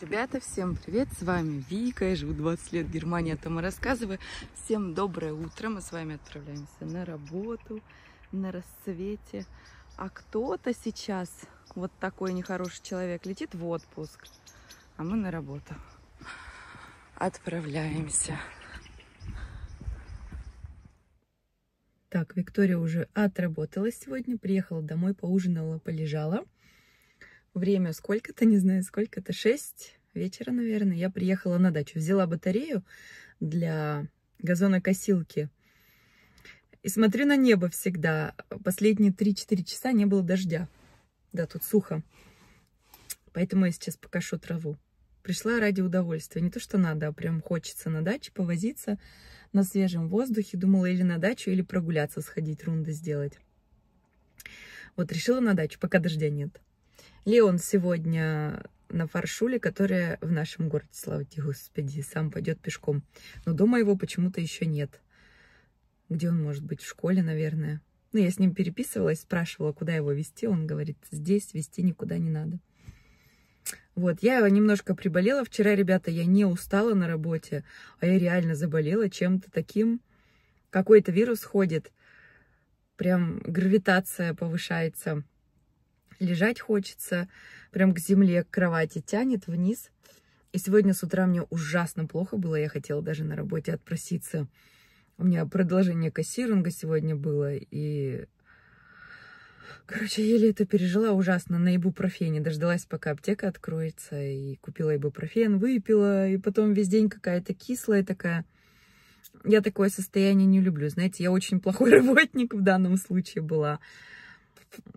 Ребята, всем привет! С вами Вика, я живу 20 лет в Германии, о том и рассказываю. Всем доброе утро, мы с вами отправляемся на работу, на рассвете. А кто-то сейчас, вот такой нехороший человек, летит в отпуск, а мы на работу отправляемся. Так, Виктория уже отработалась сегодня, приехала домой, поужинала, полежала. Время сколько-то, не знаю, сколько-то, 6 вечера, наверное. Я приехала на дачу, взяла батарею для газонокосилки. И смотрю на небо всегда. Последние 3-4 часа не было дождя. Да, тут сухо. Поэтому я сейчас покашу траву. Пришла ради удовольствия. Не то, что надо, а прям хочется на даче повозиться на свежем воздухе. Думала или на дачу, или прогуляться, сходить, рунды сделать. Вот решила на дачу, пока дождя нет. Леон сегодня на фаршуле, которая в нашем городе, слава тебе, Господи, сам пойдет пешком. Но дома его почему-то еще нет. Где он может быть? В школе, наверное. Ну, я с ним переписывалась, спрашивала, куда его вести. Он говорит, здесь вести никуда не надо. Вот, я немножко приболела вчера, ребята, я не устала на работе, а я реально заболела чем-то таким. Какой-то вирус ходит, прям гравитация повышается. Лежать хочется, прям к земле, к кровати тянет вниз. И сегодня с утра мне ужасно плохо было, я хотела даже на работе отпроситься. У меня продолжение кассиринга сегодня было, и Короче, еле это пережила ужасно на ибупрофене. Дождалась, пока аптека откроется, и купила ибупрофен, выпила, и потом весь день какая-то кислая такая. Я такое состояние не люблю. Знаете, я очень плохой работник в данном случае была.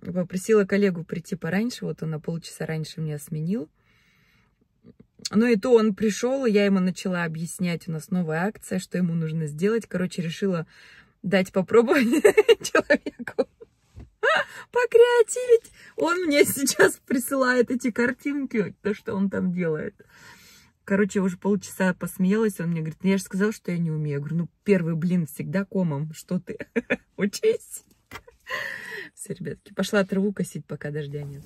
Попросила коллегу прийти пораньше, вот он на полчаса раньше меня сменил. Ну и то он пришел, я ему начала объяснять, у нас новая акция, что ему нужно сделать. Короче, решила дать попробовать человеку покреативить. Он мне сейчас присылает эти картинки, то, что он там делает. Короче, уже полчаса посмеялась, он мне говорит, ну, я же сказал, что я не умею. Я говорю, ну, первый блин всегда комом, что ты, учись. Все, ребятки, пошла траву косить, пока дождя нет.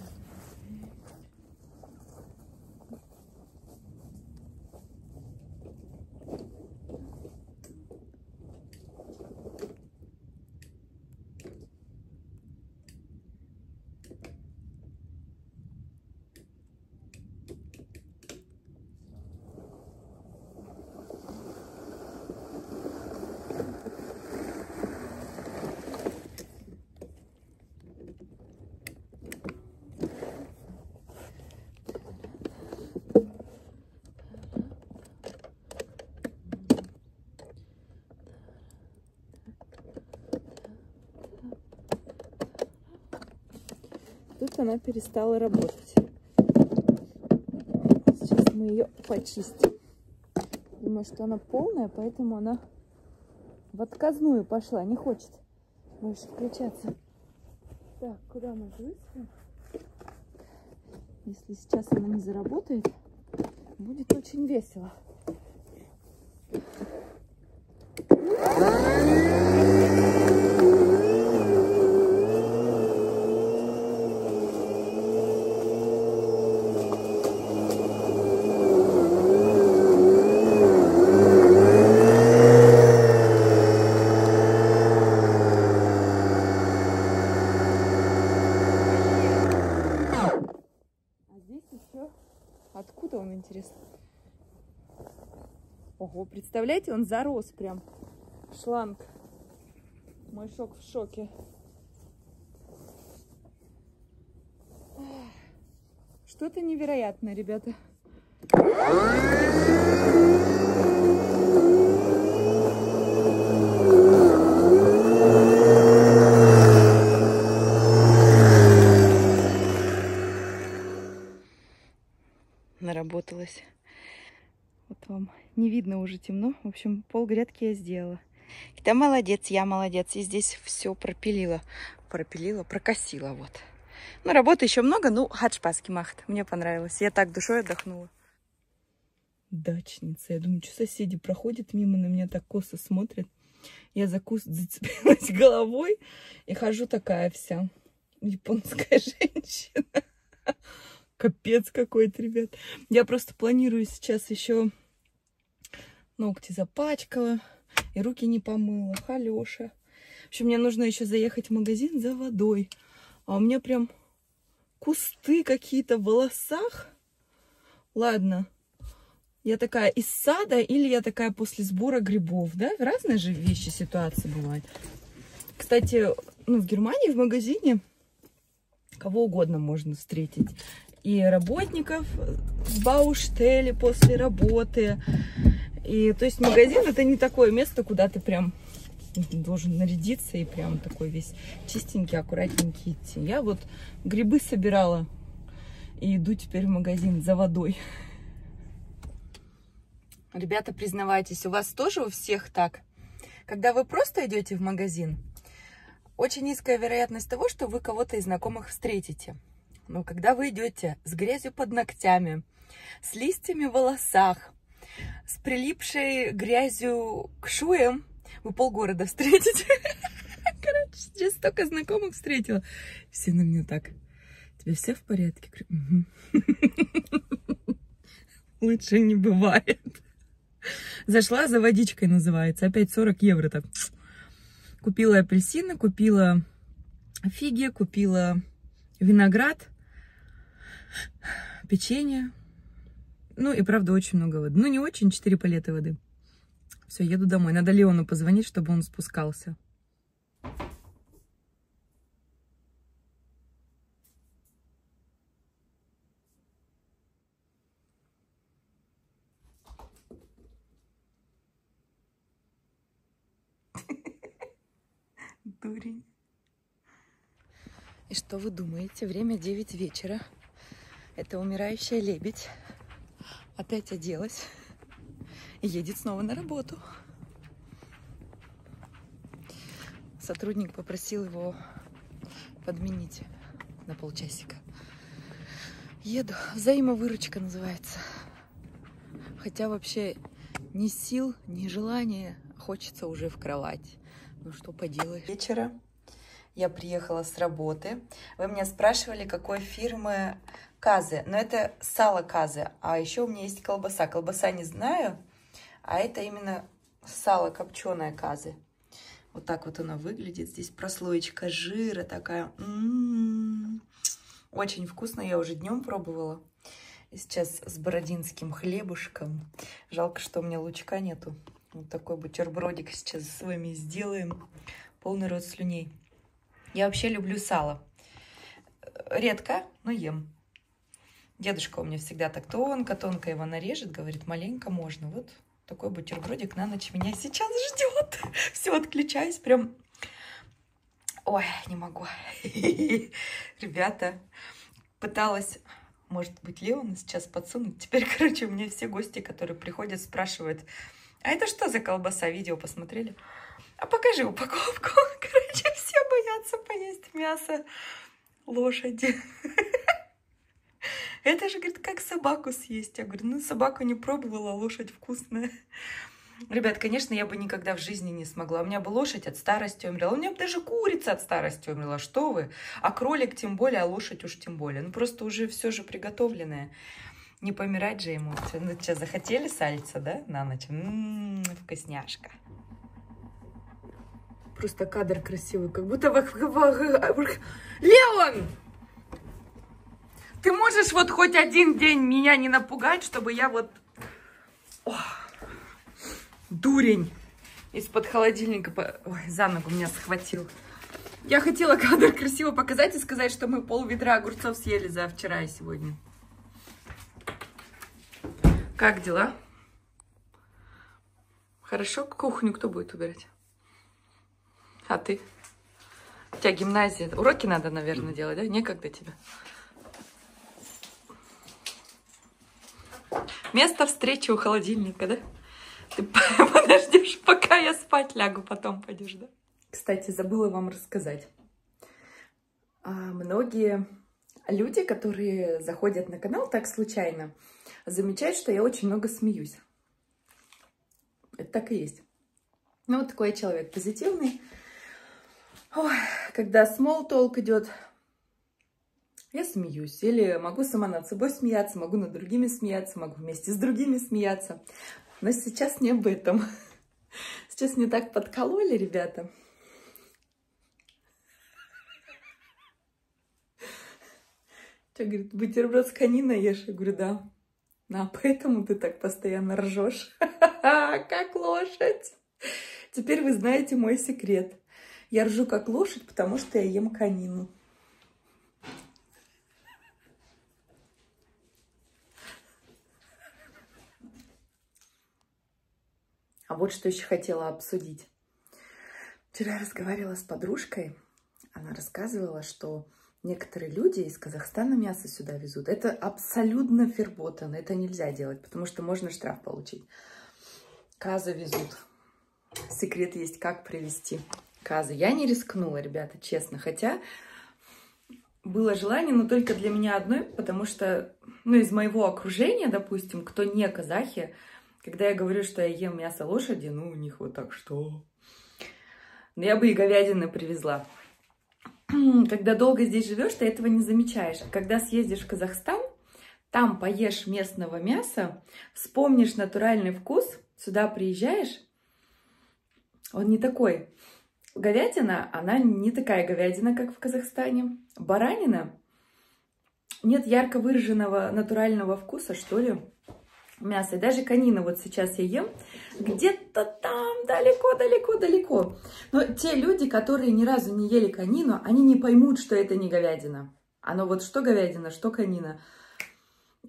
Тут она перестала работать. Сейчас мы ее почистим. Думаю, что она полная, поэтому она в отказную пошла, не хочет больше включаться. Так, куда мы выставим? Если сейчас она не заработает, будет очень весело. Откуда он, интересно? Ого, представляете, он зарос прям. Шланг. Мой шок в шоке. Что-то невероятное, ребята. Не видно уже темно. В общем, пол грядки я сделала. Это молодец, я молодец. И здесь все пропилила. Пропилила, прокосила вот. Ну, работы еще много, ну, хатшпаски махт. Мне понравилось. Я так душой отдохнула. Дачница. Я думаю, что соседи проходят мимо, на меня так косо смотрят. Я за куст зацепилась головой и хожу такая вся. Японская женщина. Капец какой-то, ребят. Я просто планирую сейчас еще ногти запачкала и руки не помыла. Халеша. В общем, мне нужно еще заехать в магазин за водой. А у меня прям кусты какие-то в волосах. Ладно. Я такая из сада или я такая после сбора грибов, да? Разные же вещи, ситуации бывают. Кстати, ну, в Германии в магазине кого угодно можно встретить. И работников с бауштели после работы. И то есть магазин это не такое место, куда ты прям должен нарядиться и прям такой весь чистенький, аккуратненький идти. Я вот грибы собирала и иду теперь в магазин за водой. Ребята, признавайтесь, у вас тоже у всех так? Когда вы просто идете в магазин, очень низкая вероятность того, что вы кого-то из знакомых встретите. Но когда вы идете с грязью под ногтями, с листьями в волосах, с прилипшей грязью к шуям, вы полгорода встретите. Короче, сейчас столько знакомых встретила. Все на меня так. Тебе все в порядке? Лучше не бывает. Зашла за водичкой, называется. Опять 40 евро так. Купила апельсины, купила фиги, купила виноград, печенье. Ну и правда очень много воды. Ну не очень, 4 палеты воды. Все, еду домой. Надо Леону позвонить, чтобы он спускался. Дурень. И что вы думаете? Время 9 вечера. Это умирающая лебедь. Опять оделась едет снова на работу. Сотрудник попросил его подменить на полчасика. Еду. Взаимовыручка называется. Хотя вообще ни сил, ни желания хочется уже в кровать. Ну что поделаешь. Вечера я приехала с работы. Вы меня спрашивали, какой фирмы Казы. Но это сало Казы. А еще у меня есть колбаса. Колбаса не знаю. А это именно сало копченое казы. Вот так вот оно выглядит. Здесь прослоечка жира такая. М -м -м. Очень вкусно. Я уже днем пробовала. И сейчас с бородинским хлебушком. Жалко, что у меня лучка нету. Вот такой бутербродик сейчас с вами сделаем. Полный рот слюней. Я вообще люблю сало. Редко, но ем. Дедушка у меня всегда так тонко-тонко его нарежет. Говорит, маленько можно. Вот такой бутербродик на ночь меня сейчас ждет. Все, отключаюсь прям. Ой, не могу. Ребята, пыталась, может быть, Леона сейчас подсунуть. Теперь, короче, у меня все гости, которые приходят, спрашивают, а это что за колбаса? Видео посмотрели? А покажи упаковку. Короче, все боятся поесть мясо лошади. Это же, говорит, как собаку съесть. Я говорю, ну, собаку не пробовала, лошадь вкусная. Ребят, конечно, я бы никогда в жизни не смогла. У меня бы лошадь от старости умерла. У меня бы даже курица от старости умерла. Что вы? А кролик тем более, а лошадь уж тем более. Ну, просто уже все же приготовленное. Не помирать же ему. Ну, что, захотели сальца, да, на ночь? М -м -м, вкусняшка. Просто кадр красивый, как будто... Леон! Ты можешь вот хоть один день меня не напугать, чтобы я вот... О, дурень! Из-под холодильника... Ой, за ногу меня схватил. Я хотела кадр красиво показать и сказать, что мы пол ведра огурцов съели за вчера и сегодня. Как дела? Хорошо? Кухню кто будет убирать? А ты? У тебя гимназия. Уроки надо, наверное, делать, да? Некогда тебе. Место встречи у холодильника, да? Ты подождешь, пока я спать лягу, потом пойдешь, да? Кстати, забыла вам рассказать. А, многие люди, которые заходят на канал так случайно, замечают, что я очень много смеюсь. Это так и есть. Ну, вот такой человек позитивный. Ой, когда small talk идет, я смеюсь. Или могу сама над собой смеяться, могу над другими смеяться, могу вместе с другими смеяться. Но сейчас не об этом. Сейчас мне так подкололи, ребята. Что, говорит, бутерброд с кониной ешь? Я говорю, да. А поэтому ты так постоянно ржешь. Как лошадь. Теперь вы знаете мой секрет. Я ржу как лошадь, потому что я ем конину. А вот что еще хотела обсудить. Вчера разговаривала с подружкой. Она рассказывала, что некоторые люди из Казахстана мясо сюда везут. Это абсолютно ферботано. Это нельзя делать, потому что можно штраф получить. Казы везут. Секрет есть, как привезти казы. Я не рискнула, ребята, честно. Хотя было желание, но только для меня одной, потому что, ну, из моего окружения, допустим, кто не казахи, когда я говорю, что я ем мясо лошади, ну, у них вот так что... Но я бы и говядины привезла. Когда долго здесь живешь, ты этого не замечаешь. Когда съездишь в Казахстан, там поешь местного мяса, вспомнишь натуральный вкус, сюда приезжаешь, он не такой. Говядина, она не такая говядина, как в Казахстане. Баранина, нет ярко выраженного натурального вкуса, что ли мясо. И даже конина вот сейчас я ем где-то там далеко-далеко-далеко. Но те люди, которые ни разу не ели конину, они не поймут, что это не говядина. Оно вот что говядина, что конина.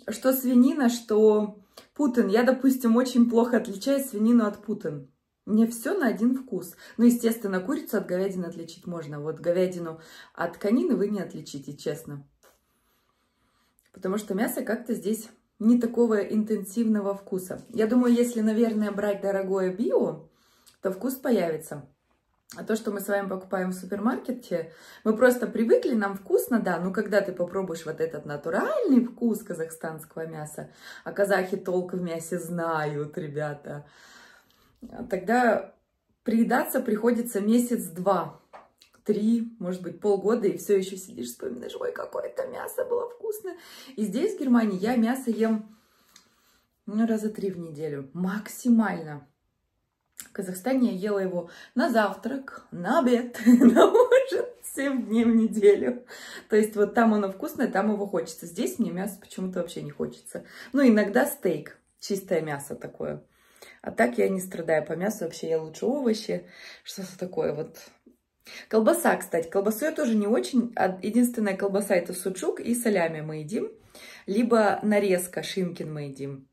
Что свинина, что путин. Я, допустим, очень плохо отличаю свинину от путин. Мне все на один вкус. Ну, естественно, курицу от говядины отличить можно. Вот говядину от конины вы не отличите, честно. Потому что мясо как-то здесь не такого интенсивного вкуса. Я думаю, если, наверное, брать дорогое био, то вкус появится. А то, что мы с вами покупаем в супермаркете, мы просто привыкли, нам вкусно, да, но когда ты попробуешь вот этот натуральный вкус казахстанского мяса, а казахи толк в мясе знают, ребята, тогда приедаться приходится месяц-два три, может быть, полгода, и все еще сидишь, вспоминаешь, ой, какое это мясо было вкусное. И здесь, в Германии, я мясо ем ну, раза три в неделю, максимально. В Казахстане я ела его на завтрак, на обед, на ужин, 7 дней в неделю. То есть вот там оно вкусное, там его хочется. Здесь мне мясо почему-то вообще не хочется. Ну, иногда стейк, чистое мясо такое. А так я не страдаю по мясу, вообще я лучше овощи, что-то такое вот Колбаса, кстати, колбасу я тоже не очень. А единственная колбаса это суджук и солями мы едим. Либо нарезка шинкин мы едим,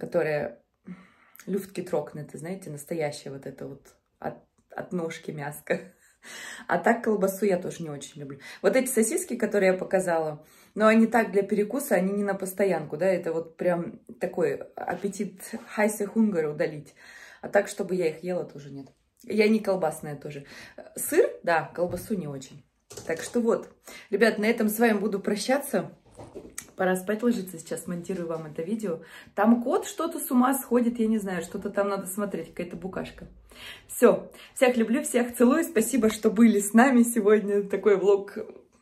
которая люфтки трокнуты, знаете, настоящая вот это вот от, от ножки мяска. А так колбасу я тоже не очень люблю. Вот эти сосиски, которые я показала, но они так для перекуса, они не на постоянку, да, это вот прям такой аппетит хайсе хунгара удалить. А так, чтобы я их ела, тоже нет. Я не колбасная тоже. Сыр, да, колбасу не очень. Так что вот, ребят, на этом с вами буду прощаться. Пора спать ложиться, сейчас монтирую вам это видео. Там кот что-то с ума сходит, я не знаю, что-то там надо смотреть, какая-то букашка. Все, всех люблю, всех целую, спасибо, что были с нами сегодня. Такой влог,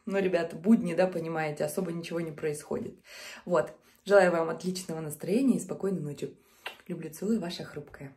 ну, ребята, будни, да, понимаете, особо ничего не происходит. Вот, желаю вам отличного настроения и спокойной ночи. Люблю, целую, ваша хрупкая.